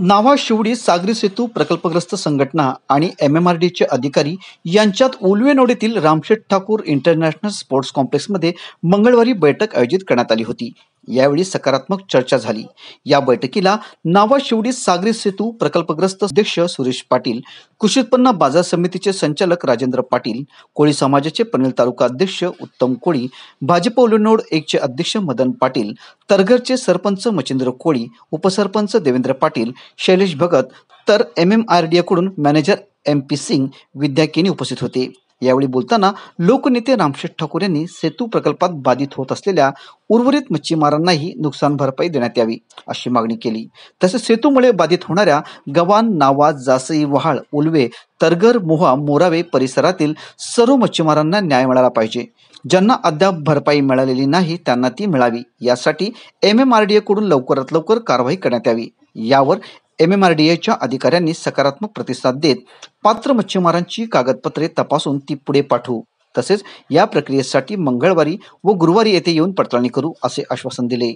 नावा शिवडी सागरी सेतू प्रकल्पग्रस्त संघटना आणि एम एम आर डीचे अधिकारी यांच्यात उलवे रामशेठ ठाकूर इंटरनॅशनल स्पोर्ट्स कॉम्प्लेक्समध्ये मंगळवारी बैठक आयोजित करण्यात आली होती. यावेळी सकारात्मक चर्चा झाली. या बैठकीला नावा शिवडी सागरी सेतू प्रकल्पग्रस्त अध्यक्ष सुरेश पाटील कृषी उत्पन्न बाजार समितीचे संचालक राजेंद्र पाटील कोळी समाजाचे पनवेल तालुका अध्यक्ष उत्तम कोळी भाजप उलनोड एकचे अध्यक्ष मदन पाटील तरघरचे सरपंच मचिंद्र कोळी उपसरपंच देवेंद्र पाटील शैलेश भगत तर एम एम आर डी एकडून मॅनेजर एम पी सिंग विद्याकिनी उपस्थित होते. यावेळी बोलताना लोकनेते रामशेठ ठाकूर यांनी सेतू प्रकल्पात बाधित होत असलेल्या उर्वरित मच्छीमारांनाही नुकसान भरपाई देण्यात यावी अशी मागणी केली. तसेच सेतूमुळे बाधित होणाऱ्या गवान नावा जासई वहाळ उलवे तरगर मोहा मोरावे परिसरातील सर्व मच्छीमारांना न्याय मिळाला पाहिजे. ज्यांना अद्याप भरपाई मिळालेली नाही त्यांना ती मिळावी. यासाठी एम एम आर डी एकडून लवकरात लवकर कारवाई करण्यात यावी. यावर एम एम आर डी एच्या अधिकाऱ्यांनी सकारात्मक प्रतिसाद देत पात्र मच्छीमारांची कागदपत्रे तपासून ती पुढे पाठवू. तसेच या प्रक्रियेसाठी मंगळवारी व गुरुवारी येथे येऊन पडताळणी करू असे आश्वासन दिले.